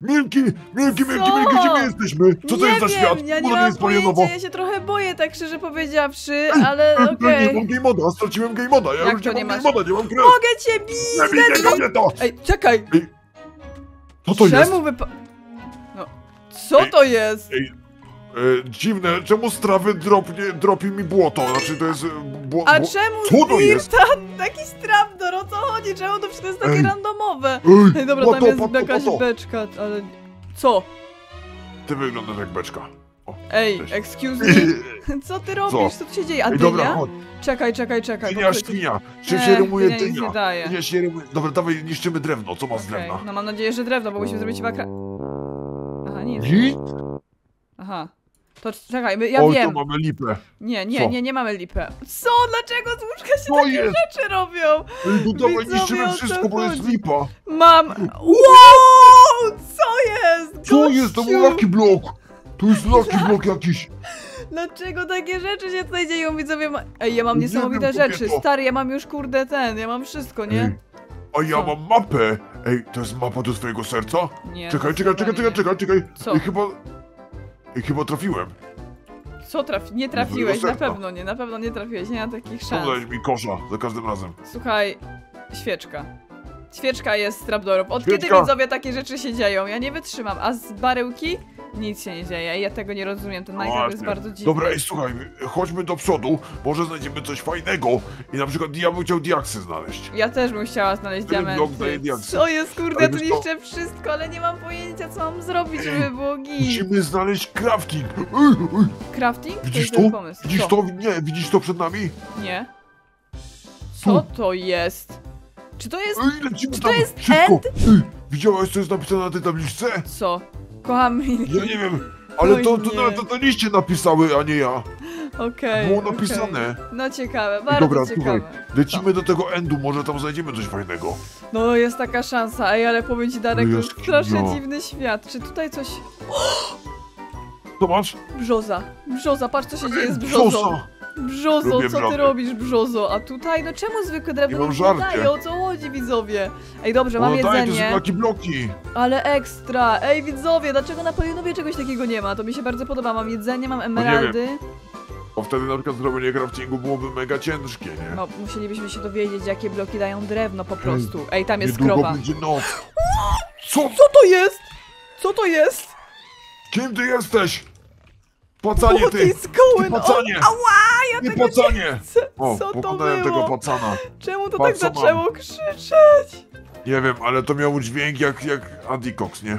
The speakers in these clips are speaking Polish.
Milki, Milki, Milki, Co? Milki, gdzie my jesteśmy? Co to nie jest za wiem, świat? ja nie mam jest pojęcia, ja się trochę boję, tak szczerze powiedziawszy, ale Nie okej. mam game moda, straciłem game moda, ja Jak już nie nie mam game moda, nie mam krew. Mogę cię bić! Nie bij dlaczego- mnie to! Ej, czekaj! Co to jest? Czemu wypa... No, co Ej, to jest? Ej, e, dziwne, czemu z trawy dropnie, dropi mi błoto? Znaczy to jest e, bło, A bło... czemu Co to jest? Jakiś trapdor, o co chodzi? Czemu to wszystko jest takie Ej. randomowe? Ej, Ej, dobra, pato, tam jest pato, jakaś pato. beczka, ale... Co? Ty wyglądasz jak beczka. O, Ej, Cześć. excuse me? Co ty robisz? Co tu się dzieje? A Ej, dynia? dobra, chodź. Czekaj, czekaj, czekaj. Dynia. Czym Ech, się rymuje dynia nic dynia? nie daje. Dynia się rymuje... Dobra, dawaj, niszczymy drewno. Co ma z drewna? No mam nadzieję, że drewno, bo musimy zrobić wakra... Aha, nic. Git? Aha. To czekaj, ja Oj, wiem. to mamy lipę. Nie, nie, Co? nie, nie mamy lipę. Co? Dlaczego z łóżka się Co takie jest? rzeczy robią? Ej, no dawaj, niszczymy wszystko, bo jest lipa. Mam... Wow! Co jest? Co jest? To był gościu? Lucky Block. To jest Lucky Block jakiś. Dlaczego takie rzeczy się tutaj dzieją, widzowie? Ma... Ej, ja mam Nie niesamowite wiem, rzeczy. Stary, ja mam już kurde ten, ja mam wszystko, nie? Ej, A ja Co? mam mapę. Ej, to jest mapa do twojego serca? Nie. Czekaj, czekaj, czekaj, czekaj, czekaj, czekaj. Co? Ej, chyba... Chyba trafiłem. Co trafi... Nie trafiłeś, na pewno nie, na pewno nie trafiłeś, nie ma takich szans. dałeś mi kosza za każdym razem? Słuchaj, świeczka. Świeczka jest z trapdorów. Od kiedy Świeczka. widzowie takie rzeczy się dzieją? Ja nie wytrzymam. A z baryłki? Nic się nie dzieje. Ja tego nie rozumiem. Ten Minecraft jest bardzo dziwny. Dobra, ej, słuchaj, chodźmy do przodu, może znajdziemy coś fajnego. I na przykład ja bym chciał diaksy znaleźć. Ja też bym chciała znaleźć Który daje diamenty. diaksy? Co jest, kurde, tu niszczę wszystko, ale nie mam pojęcia, co mam zrobić, żeby było git. Musimy znaleźć crafting. Crafting? To widzisz to? Widzisz Co? to? Nie, widzisz to przed nami? Nie. Co to jest? Czy to jest... Ej, Czy to jest widziałaś, co jest napisane na tej tabliczce? Co? Kocham Ja nie wiem, ale Oj, to, to, nie. na to, to liście napisały, a nie ja. Okej. Było okej. napisane. No ciekawe, bardzo dobra, ciekawe. słuchaj, lecimy do tego endu, może tam znajdziemy coś fajnego. No jest taka szansa, ej, ale powiem ci Darek, Ale to jest jaskinia. strasznie dziwny świat. Czy tutaj coś... Co masz? Brzoza, brzoza, patrz co się dzieje z brzozą. Brzoza! Brzozo, Lubię co ty brzozy. robisz brzozo? A tutaj, no czemu zwykłe drewno Nie mam daje? O co chodzi widzowie? Ej dobrze, mam daje, to jedzenie, takie bloki. ale ekstra. Ej widzowie, dlaczego na Palionowie czegoś takiego nie ma? To mi się bardzo podoba, mam jedzenie, mam emeraldy. Bo wtedy na przykład zrobienie craftingu byłoby mega ciężkie, nie? No, musielibyśmy się dowiedzieć, jakie bloki dają drewno po prostu. Ej, tam jest Niedługo krowa. będzie noc. Co? Co to jest? Co to jest? Kim ty jesteś? Pacanie What ty! is going Ty pacanie! on? Ała, ja Ty tego nie pacanie! chcę. O, Co to pokonałem tego było? pacana. Czemu to Patrz, tak mam. zaczęło krzyczeć? Nie wiem, ale to miał dźwięk jak, jak Antikox, nie?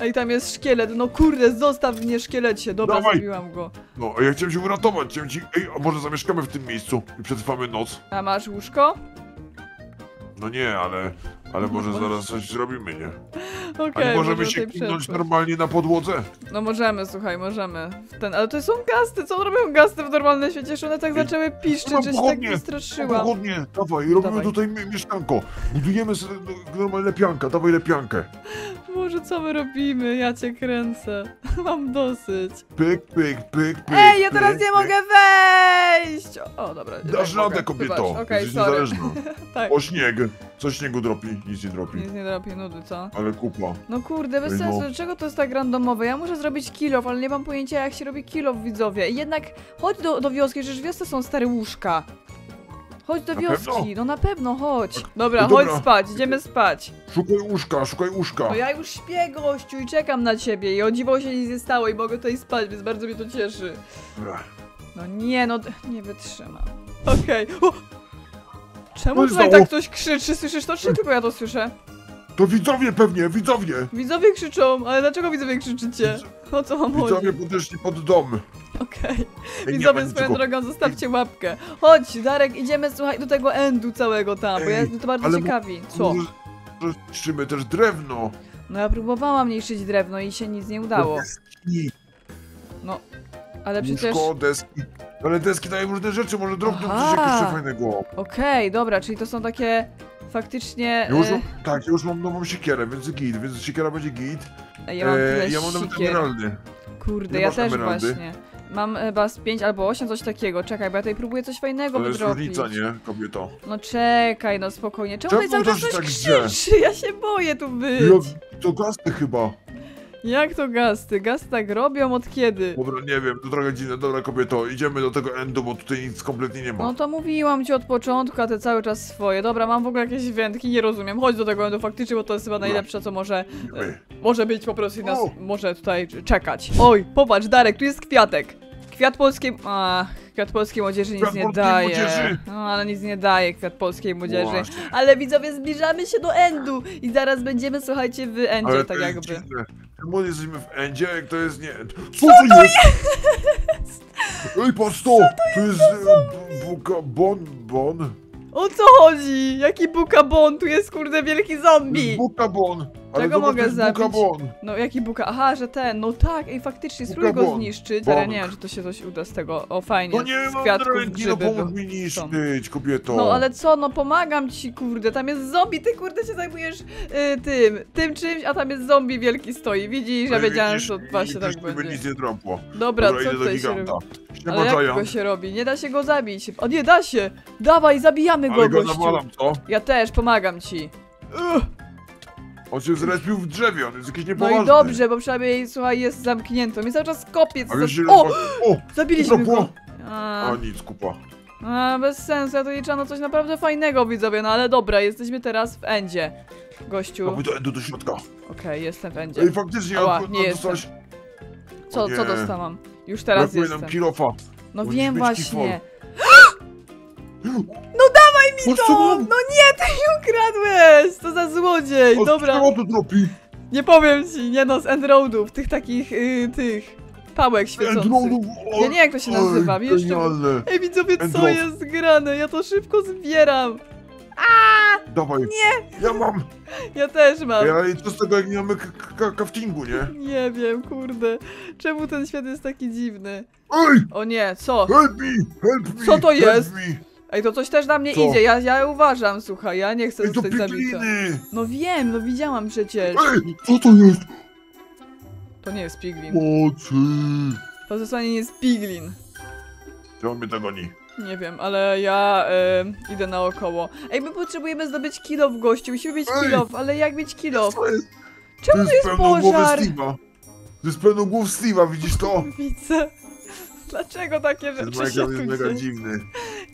Ej, tam jest szkielet. No kurde, zostaw mnie szkielecie. Dobra, Dawaj. zabiłam go. No, a ja chciałem się uratować, chciałem ci... Ej, a może zamieszkamy w tym miejscu i przetrwamy noc? A masz łóżko? No nie, ale... Ale może No. zaraz coś zrobimy, nie? Okej, A nie możemy może się tutaj przetrwać. normalnie na podłodze? No możemy, słuchaj, możemy. W Ten, ale to są gasty, co robią gasty w normalnym świecie? Że one tak zaczęły piszczeć, że się tak pochodnie, wystraszyłam. Pogodnie, dawaj, robimy Dawaj. tutaj mi- mieszkanko. Budujemy sobie no, normalnie lepianka, dawaj lepiankę. Może co my robimy? Ja cię kręcę. Mam dosyć. Pyk, pyk, pyk, pyk. Ej, ja teraz pyk, nie mogę wejść! O, dobra. Dasz tak radę, kobieto. Okej, Jesteś sorry. niezależna. Tak. O śnieg. Co śniegu dropi? Nic nie dropi. Nic nie dropi nudy, co? Ale kupa. No kurde, bez Ej, no. sensu, dlaczego to jest tak randomowe? Ja muszę zrobić kill-off, ale nie mam pojęcia jak się robi kill-off, widzowie. I jednak chodź do, do wioski, w wiosce są stare łóżka. Chodź do Na wioski, pewno? no na pewno, chodź. Dobra, No chodź dobra. spać, idziemy spać. Szukaj łóżka, szukaj łóżka. No ja już śpię, gościu, i czekam na ciebie. I o dziwo się nic nie stało i mogę tutaj spać, więc bardzo mnie to cieszy. Dobra. No nie, no nie wytrzymam. Okej. O! Czemu No tutaj tak ktoś krzyczy? Słyszysz to, czy tylko ja to słyszę? To widzowie pewnie, widzowie. Widzowie krzyczą, ale dlaczego widzowie krzyczycie? O co mam chodzi? Widzowie podeszli pod dom. Okej. Ej, nie Widzowie swoją drogą, zostawcie łapkę. Chodź, Darek, idziemy, słuchaj, do tego endu całego tam, bo ja, to bardzo ciekawi. Co? Niszczymy też drewno. No ja próbowałam niszczyć drewno i się nic nie udało. Deski, Ale przecież... łóżko, deski. Ale deski dają różne rzeczy, może drobną Aha. coś jeszcze fajnego. Okej, dobra, czyli to są takie faktycznie... Już e, tak, już mam nową siekierę, więc git, więc siekiera będzie git. ja mam tyle E, ja mam nawet emeraldy. Kurde, Nie ja też emeraldy? właśnie. Mam chyba z 5 albo 8, coś takiego. Czekaj, bo ja tutaj próbuję coś fajnego To jest różnica, nie, kobieto? No czekaj, no spokojnie. Czemu Czemu cały czas coś tak krzyczy? Ja się boję tu być. Ja, to gasty chyba. Jak to gasty? Gasty tak robią od kiedy? Dobra, nie wiem, to trochę dziwne. Dobra, kobieto, idziemy do tego endu, bo tutaj nic kompletnie nie ma. No to mówiłam ci od początku, a ty cały czas swoje. Dobra, mam w ogóle jakieś wędki, nie rozumiem. Chodź do tego endu faktycznie, bo to jest chyba najlepsze, co może, e, może być po prostu i nas O! może tutaj czekać. Oj, popatrz, Darek, tu jest kwiatek. Kwiat polskiej... A, kwiat polskiej młodzieży nic Kwiat nie polskiej daje. młodzieży. No, ale nic nie daje kwiat polskiej młodzieży. Właśnie. Ale widzowie, zbliżamy się do endu i zaraz będziemy, słuchajcie, w endzie, Ale tak to jest jakby. dziwne. Czemu jesteśmy w endzie, jak to jest nie... Co, to jest? Ej, patrz to! To jest... e, Buka... Bon... Bon... O co chodzi? Jaki bukabon? Tu jest kurde wielki zombie! jest Bukabon! Ale Czego zobacz, mogę to jest zabić? Bukabon! No jaki buka? Aha, że ten, no tak, ej faktycznie, spróbuj go Bukabon. zniszczyć, ale nie wiem, czy to się coś uda z tego. O fajnie, No nie z mam kwiatków ręki, no grzyby. pomóż mi niszczyć, kobieto! No ale co, no pomagam ci, kurde, tam jest zombie, ty kurde się zajmujesz y, tym, tym czymś, a tam jest zombie wielki stoi, widzisz, ja No i wiedziałem, że to i właśnie tak będzie. nic nie trąpło. Dobra, co idę do tutaj się giganta. robi? Siema, Ale jak go się robi? Nie da się go zabić. O nie, da się! Dawaj, zabijamy go, Ale go gościu! nawalam, co? Ja też, pomagam ci. Ugh. On się zrespił w drzewie, on jest jakiś No niepoważny. i dobrze, bo przynajmniej, słuchaj, jest zamknięty. Mi cały czas kopiec. A wiesz. O! o! Zabiliśmy go! A, A nic, kupa. a, bez sensu, ja tu liczę na coś naprawdę fajnego, widzowie, no ale dobra, jesteśmy teraz w endzie. Gościu. Kapy do endu do środka. Okej, jestem w endzie. Ej, faktycznie, Ała, a, nie jestem. dostałeś... Co, co nie. dostałam? Już teraz Brakuje jestem. nam kilofa. No Musisz wiem mieć właśnie. To, no nie, ty mi ukradłeś! To za złodziej, dobra. To dropi? Nie powiem ci, nie no, z Endroadów, tych takich, y, tych pałek świecących. Ja nie jak to się nazywa, wiesz, genialne. Ej, widzowie, co jest grane? Ja to szybko zbieram. Dawaj. Nie. Ja mam. Ja też mam. Ej, ale co z tego, jak nie mamy craftingu, nie? Nie wiem, kurde. Czemu ten świat jest taki dziwny? Ej, O nie, co? help me, help me, Co to jest? Me. Ej, to coś też na mnie Co? idzie, ja, ja uważam, słuchaj, ja nie chcę Ej, to zostać zabita. pigliny. No wiem, no widziałam przecież. Ej, co to jest? To nie jest piglin. Mocy. To zesłanie nie jest piglin. Czemu mnie to goni? Nie wiem, ale ja e, idę naokoło. Ej, my potrzebujemy zdobyć kill w gościu, musimy mieć Ej! kill ale jak mieć kill Co jest? Czemu to jest pełno głowy pożar? Steve'a. To jest pełno głów Steve'a, widzisz to? Widzę. Dlaczego takie rzeczy się jest tu mega dzieją? dziwny.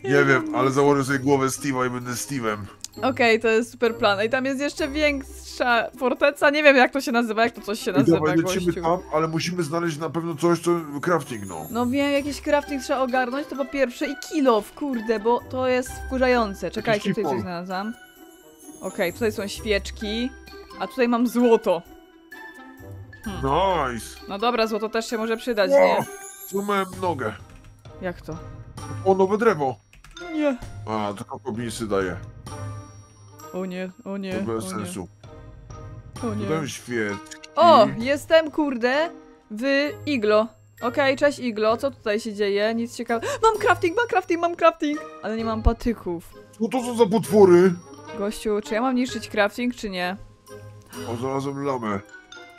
Nie wiem, ale założę sobie głowę Steve'a i będę Steve'em. Okej, to jest super plan. I tam jest jeszcze większa forteca, nie wiem jak to się nazywa, jak to coś się I nazywa, dawaj, lecimy gościu. tam, ale musimy znaleźć na pewno coś, co crafting, no. No wiem, jakiś crafting trzeba ogarnąć, to po pierwsze i kilof, kurde, bo to jest wkurzające. Czekajcie, tutaj coś znalazłam. Okej, tutaj są świeczki, a tutaj mam złoto. Nice. No dobra, złoto też się może przydać, Wow, nie? złamałem nogę. Jak to? O, nowe drzewo. Nie. A, tylko koblisy daje. O nie, o nie, To bez o nie, sensu. o nie. Dodałem świeczki. O, jestem, kurde, w iglo. Okej, cześć iglo, co tutaj się dzieje? Nic ciekawego. Mam crafting, mam crafting, mam crafting! Ale nie mam patyków. Co to są za potwory? Gościu, czy ja mam niszczyć crafting, czy nie? O, znalazłem lamę.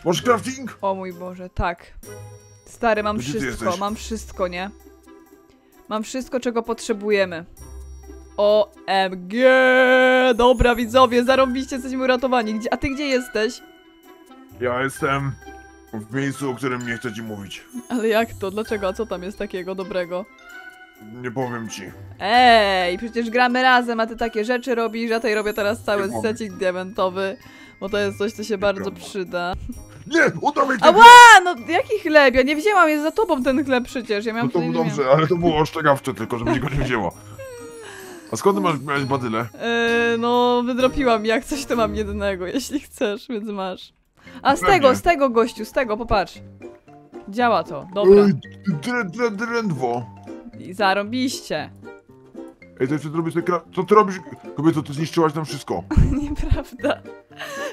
Masz crafting? O mój Boże, tak. Stary, mam Gdzie ty wszystko, jesteś? mam wszystko, nie? Mam wszystko, czego potrzebujemy. OMG! Dobra, widzowie, zarąbiście jesteśmy uratowani. Gdzie, a ty gdzie jesteś? Ja jestem w miejscu, o którym nie chcę ci mówić. Ale jak to? Dlaczego? A co tam jest takiego dobrego? Nie powiem ci. Ej, przecież gramy razem, a ty takie rzeczy robisz, ja tutaj robię teraz cały Nie secik diamentowy, bo to jest coś, co się bardzo Prawda. przyda. Nie! Oddawaj ten Ała, no jaki chleb? Ja nie wzięłam, jest za tobą ten chleb przecież, ja No miałam to tutaj, było nie dobrze, ale to było oszczegawcze tylko, żebyś go nie wzięła. A skąd ty masz, miałeś badylę? Eee, no, wydropiłam jak coś, to mam jednego, jeśli chcesz, więc masz. A z Pewnie. tego, z tego gościu, z tego, popatrz. Działa to, dobra. Ej, dre, dre, drędwo. I zarąbiście. Ej, to jeszcze zrobię sobie kra... Co ty robisz? Kobieto, ty zniszczyłaś nam wszystko. Nieprawda.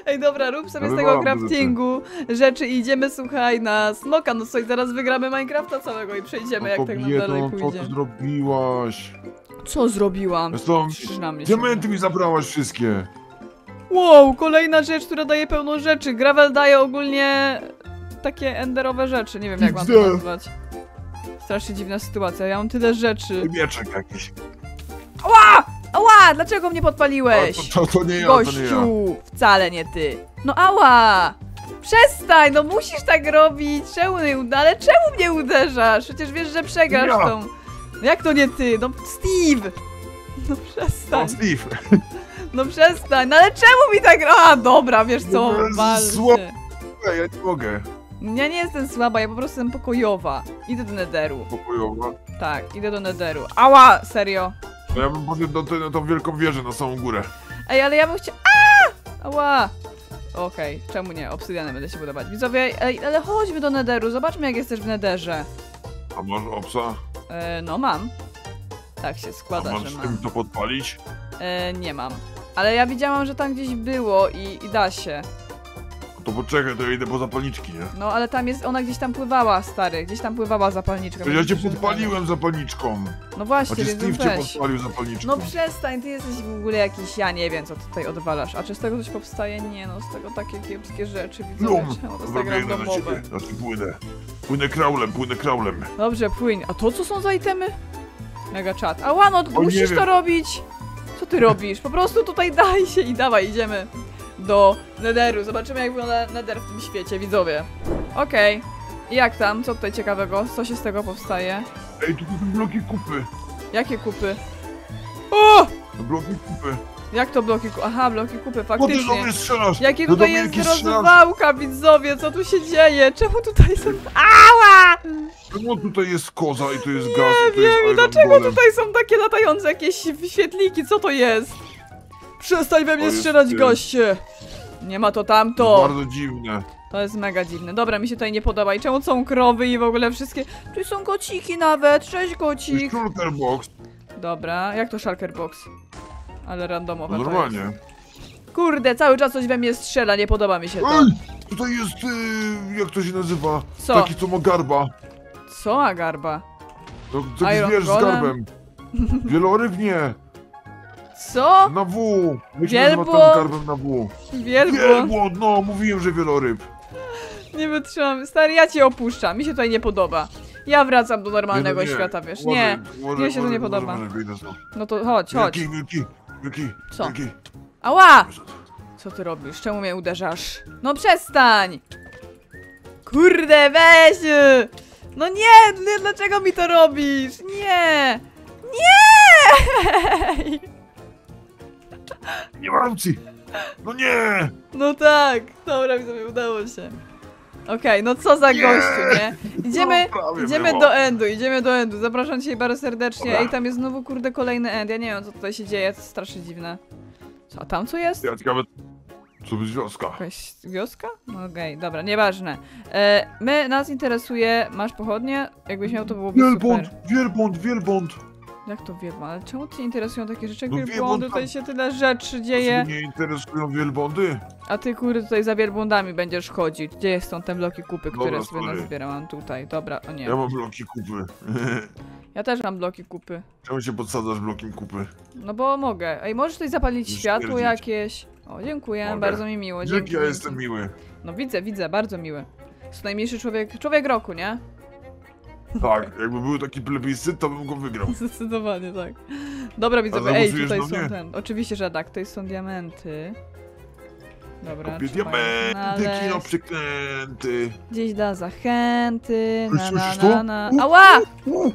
Ej, dobra, rób sobie z tego craftingu rzeczy i idziemy, słuchaj, na smoka. No słuchaj, zaraz wygramy Minecrafta całego i przejdziemy, jak tak nam Kobieto, dalej co pójdzie. ty zrobiłaś? Co zrobiłam? Zresztą, Krzyż na mnie się diamenty mi zabrałaś wszystkie. Wow, kolejna rzecz, która daje pełno rzeczy. Gravel daje ogólnie takie enderowe rzeczy. Nie wiem, jak mam to Widzę. nazwać. Strasznie dziwna sytuacja. Ja mam tyle rzeczy. Mieczek jakiś. Ała! Ała! Dlaczego mnie A, podpaliłeś? to, to, to nie ja, to nie ja. Gościu! Wcale nie ty. No ała! przestań, no musisz tak robić. Czemu nie uda? Ale czemu mnie uderzasz? Przecież wiesz, że przegrasz Ja. tą. Jak to nie ty? No Steve! No przestań, O, Steve. no przestań, no ale czemu mi tak... A, dobra, wiesz co, No, walczę. ja nie mogę. Ja nie jestem słaba, ja po prostu jestem pokojowa. Idę do nederu. Pokojowa. Tak, idę do nederu. Ała, serio. No ja bym poszedł do, na tą wielką wieżę na samą górę. Ej, ale ja bym chciała... A! Ała! Okej, czemu nie? Obsydianem będę się budować. Widzowie, ej, ale chodźmy do nederu, zobaczmy jak jesteś w nederze. A masz obsa? E, no mam. Tak się A składa, masz że mam. to podpalić? E, nie mam. Ale ja widziałam, że tam gdzieś było i, i da się. To poczekaj, to ja idę po zapalniczki, nie? No ale tam jest, ona gdzieś tam pływała, stary. Gdzieś tam pływała zapalniczka. To ja cię podpaliłem zapalniczką. No właśnie, więc Steve cię weź. podpalił zapalniczką. No przestań, ty jesteś w ogóle jakiś, ja nie wiem co ty tutaj odwalasz. A czy z tego coś powstaje? Nie no, z tego takie kiepskie rzeczy widzę. Czemu to jest tak randomowe? ciebie. Znaczy płynę. Płynę kraulem, płynę kraulem. Dobrze, płyń. A to co są za itemy? Mega czat. Ała, no musisz to robić. Co ty robisz? Po prostu tutaj daj się i dawaj, idziemy do Netheru. Zobaczymy jak wygląda Nether w tym świecie, widzowie. Okej. I Jak tam? Co tutaj ciekawego? Co się z tego powstaje? Ej, tu są bloki kupy. Jakie kupy? O! Bloki kupy. Jak to bloki kupy? Aha, bloki kupy, Po ty do faktycznie. mnie strzelasz! Jakie No tutaj jest rozwałka, widzowie? Co tu się dzieje? Czemu tutaj są... Ała! Czemu tutaj jest koza i tu jest gaz Nie wiem, i dlaczego tutaj są takie latające jakieś świetliki? Co to jest? Przestań we mnie jest, strzelać, y, goście! Nie ma to To tamto. bardzo dziwne. To jest mega dziwne. Dobra, mi się tutaj nie podoba. I czemu są krowy i w ogóle wszystkie... Tu są kociki nawet. Cześć, To kocik. shulker box. Dobra, jak to Shulker Box? Ale randomowe No to normalnie. Kurde, cały czas coś we mnie strzela, nie podoba mi się to. Ej! Tutaj jest, y, jak to się nazywa? Co? Taki, co ma garba. Co ma garba? To, Iron zwierz z garbem. Wieloryb nie. Co? Na W. Nazywa Wielbłąd? na W? Wielbłąd? Wielbłąd, no, mówiłem, że wieloryb. Nie wytrzymam. Stary, ja cię opuszczam. Mi się tutaj nie podoba. Ja wracam do normalnego Nie, no nie. świata, wiesz. Nie. uważaj, mi się to nie podoba. No to chodź, chodź. Wielki, wielki, wielki, Co? wielki. Ała! Co ty robisz? Czemu mnie uderzasz? No przestań! Kurde, weź! No nie, nie, dlaczego mi to robisz? Nie! Nie! Nie ma opcji. No nie! No tak, dobra, mi sobie udało się. Okej, no co za Nie! gościu, nie? Idziemy, No, idziemy było. do endu, idziemy do endu. Zapraszam cię bardzo serdecznie. Dobra. Ej, tam jest znowu kurde kolejny end. Ja nie wiem, co tutaj się dzieje, to jest strasznie dziwne. Co, a tam co jest? Ja ciekawe, co być wioska. Jakaś wioska? No Okej, dobra, nieważne. E, my, nas interesuje, masz pochodnie? Jakbyś miał, to byłoby Wielbłąd, super. wielbłąd, wielbłąd. Jak to wielbłąd? Ale czemu cię interesują takie rzeczy jak No wielbłądy? wielbłąd Tutaj się tyle rzeczy dzieje. nie interesują wielbłądy? A ty kurde tutaj za wielbłądami będziesz chodzić. Gdzie są te bloki kupy, które Dobra, sobie sorry. nazbieram? Mam tutaj, dobra, o nie. Ja mam bloki kupy. Ja też mam bloki kupy. Czemu się podsadzasz blokiem kupy? No bo mogę. Ej, możesz tutaj zapalić Musisz światło jakieś? O, dziękuję, Mogę. bardzo mi miło. Dzięki, Dzięki, ja jestem miły. No widzę, widzę, bardzo miły. Jest najmniejszy człowiek, człowiek roku, nie? Tak, jakby był taki plebiscyt, to bym go wygrał. Zdecydowanie tak. Dobra, widzowie, ej, tutaj są mnie? ten. Oczywiście, że tak, tutaj są diamenty. Dobra, Kupię diamenty, kino przeklęty. Gdzieś da zachęty, na na na to? na. U, Ała! U,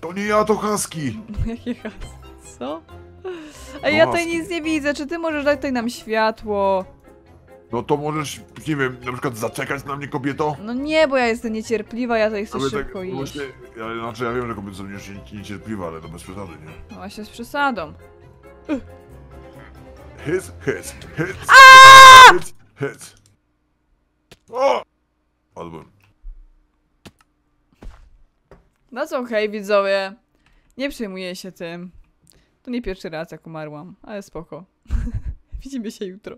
To nie ja, to Husky. Jakie has? Co? Ej, ja tutaj nic nie widzę, czy ty możesz dać tutaj nam światło? No to możesz, nie wiem, na przykład zaczekać na mnie, kobieto? No nie, bo ja jestem niecierpliwa, ja tutaj chcę Ale szybko tak, iść. właśnie, ja, znaczy ja wiem, że kobiety są nie- niecierpliwe, ale to bez przesady, nie? No właśnie z przesadą. Hit, hit, hit, Ah! hit, hit. O! Padłem. No co, hej widzowie. Nie przejmuję się tym. To nie pierwszy raz jak umarłam, ale spoko. Widzimy się jutro.